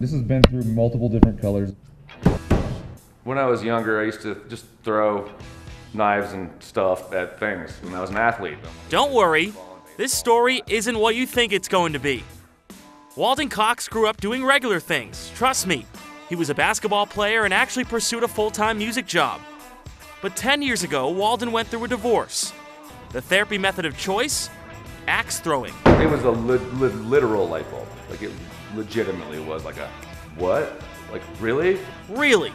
This has been through multiple different colors. When I was younger, I used to just throw knives and stuff at things when I was an athlete. Don't worry, this story isn't what you think it's going to be. Waldon Cox grew up doing regular things, trust me. He was a basketball player and actually pursued a full time music job. But 10 years ago, Waldon went through a divorce. The therapy method of choice? Axe throwing. It was a li- li- literal light bulb. Like it legitimately was like a, what? Like really? Really?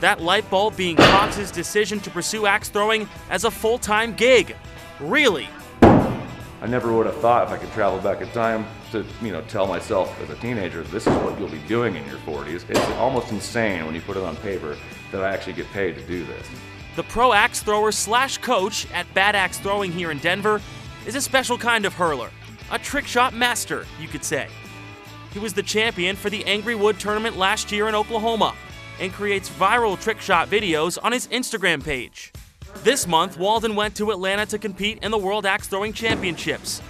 That light bulb being Cox's decision to pursue axe throwing as a full time gig. Really? I never would have thought if I could travel back in time to, you know, tell myself as a teenager, this is what you'll be doing in your 40s. It's almost insane when you put it on paper that I actually get paid to do this. The pro axe thrower slash coach at Bad Axe Throwing here in Denver is a special kind of hurler, a trick shot master, you could say. He was the champion for the Angry Wood tournament last year in Oklahoma and creates viral trick shot videos on his Instagram page. This month, Waldon went to Atlanta to compete in the World Axe Throwing Championships.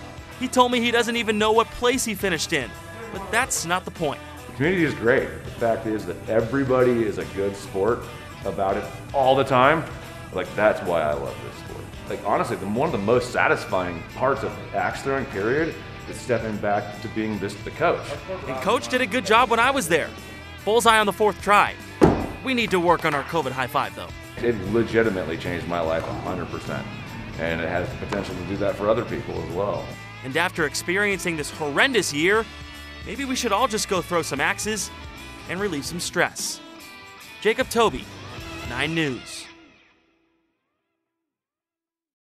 He told me he doesn't even know what place he finished in, but that's not the point. The community is great. The fact is that everybody is a good sport about it all the time. Like that's why I love this sport. Like honestly, the, one of the most satisfying parts of axe throwing period is stepping back to being this the coach. And coach did a good job when I was there. Bullseye on the fourth try. We need to work on our COVID high five though. It legitimately changed my life 100%. And it has the potential to do that for other people as well. And after experiencing this horrendous year, maybe we should all just go throw some axes and relieve some stress. Jacob Toby, 9 News.